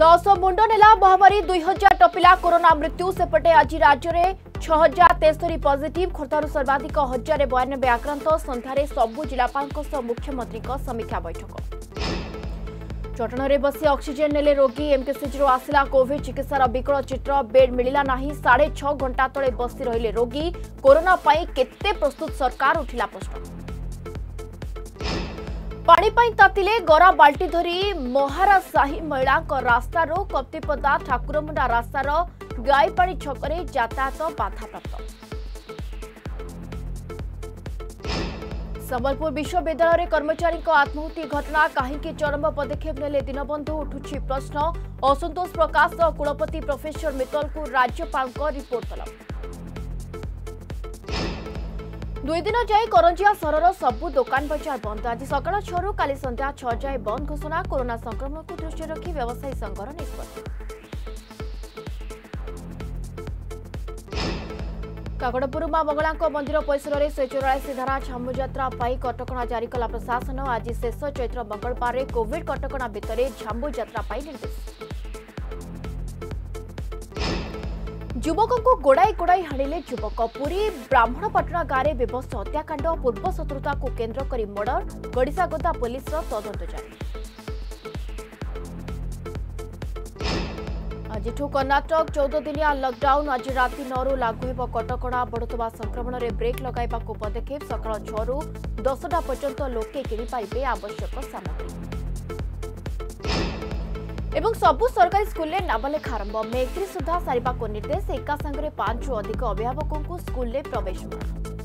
दस मुंड नेला महामारी दुई हजार टपिला कोरोना मृत्यु सेपटे आज राज्य में छह हजार तेस्तरी पजिट खोर्धु सर्वाधिक हजार बयानबे आक्रांत सन्धार सबु जिलापा मुख्यमंत्री समीक्षा बैठक चटण में बस अक्सीजेन ने रोगी एमकेसीजी आसला कोविड चिकित्सार विकल चित्र बेड मिलला ना साढ़े छ घंटा तेज बसी रोगी कोरोना परे प्रस्तुत सरकार उठिला प्रश्न पापाई तातिले गरा बाल्टी धरी महारा साहि महिला रास्तार कप्तिपदा ठाकुरमुंडा रास्तार गायपा छक जातायात बाधाप्राप्त समलपुर विश्वविद्यालय कर्मचारी आत्महत्य घटना कहीं चरम पदक्षेप ने दीनबंधु उठू प्रश्न असंतोष प्रकाश कुलपति प्रफेसर मित्तल को राज्यपाल रिपोर्ट तलब দুই দিন যাই করঞ্জিয়া সহরর সবু দোকান বজার বন্ধ আজ সকাল ছু কালি সন্ধ্যা ছ যায় বন্ধ ঘোষণা করোনা সংক্রমণকে দৃষ্টি রাখি ব্যবসায়ী সংঘর নিষ্পত্তি କାକଡ଼ପୁର ମା ମଙ୍ଗଳାଙ୍କ ମନ୍ଦିର ପରିସରରେ ଶହେ ଚଉରାଳିଶ ଧାରା ଛାମୁ ଯାତ୍ରା ପାଇଁ କଟକଣା ଜାରି କଲା ପ୍ରଶାସନ ଆଜି ଶେଷ ଚୈତ୍ର ମଙ୍ଗଳବାରରେ କୋଭିଡ୍ କଟକଣା ଭିତରେ ଛାମୁ ଯାତ୍ରା ପାଇଁ ନିର୍ଦ୍ଦେଶ युवकं गोडाइ गोडाइ हाणिले युवकरी ब्राह्मणपटणा गाँडे व्यवस्थ हत्याकाण्ड पूर्व शत्रुता केन्द्र केन्द्रकरी मर्डर गडिसा पुलिस आज कर्णाटक दिनिया लकडाउन आज राति नागुब कटकणा बढुवा संक्रमणले ब्रेक लगा पदक्षेप सकाल छु दसटा पर्यन्त ले कि आवश्यक सानो ए सब्सरकारी स्कल नामलेखारम्भ मेट्री सुधा सारिएको निर्देश एका सागर पाँचु अधिक अभिभावकको स्कल प्रवेश गरिन्छ